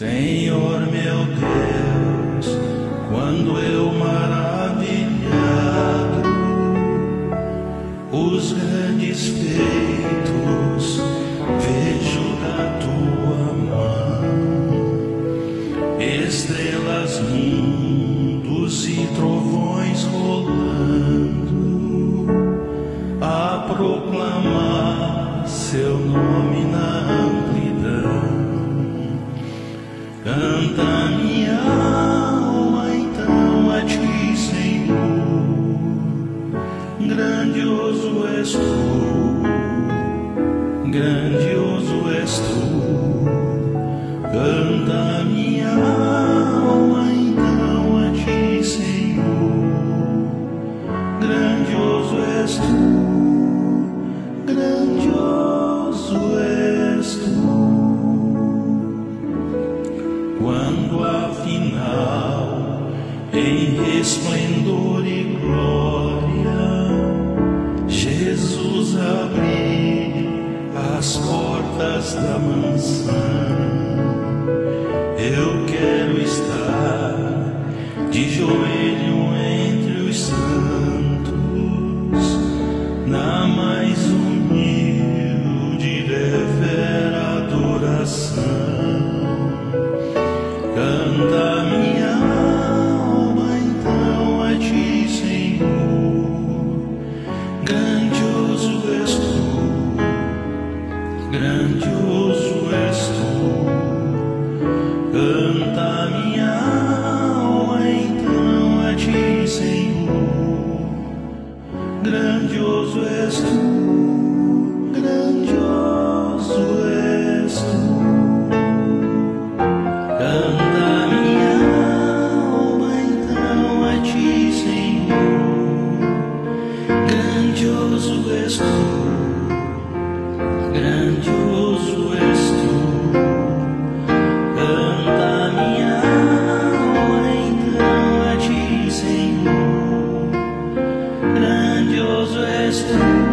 Senhor meu Deus, quando eu maravilhado os grandes feitos vejo da tua mão, estrelas, mundos e trovões rolando a proclamar seu nome na. Canta minha alma então a ti, Senhor. Grandioso és tu, grandioso és tu. Canta minha alma então a ti, Senhor. Grandioso és tu, quando afinal em resplendor e glória Jesus abrir as portas da mansão, eu quero estar de joelho Canta minha alma então a ti, Senhor. Grandioso és tu, grandioso és tu. Canta minha alma então a ti, Senhor. Grandioso és tu, eres.